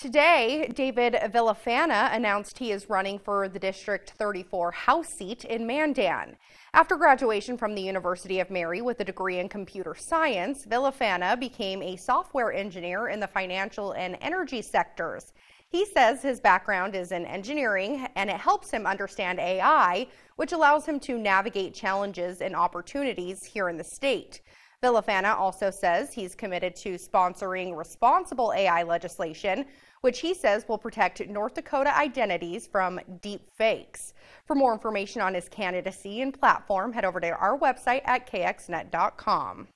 Today, David Villafana announced he is running for the District 34 House seat in Mandan. After graduation from the University of Mary with a degree in computer science, Villafana became a software engineer in the financial and energy sectors. He says his background is in engineering and it helps him understand AI, which allows him to navigate challenges and opportunities here in the state. Villafana also says he's committed to sponsoring responsible AI legislation, which he says will protect North Dakota identities from deep fakes. For more information on his candidacy and platform, head over to our website at kxnet.com.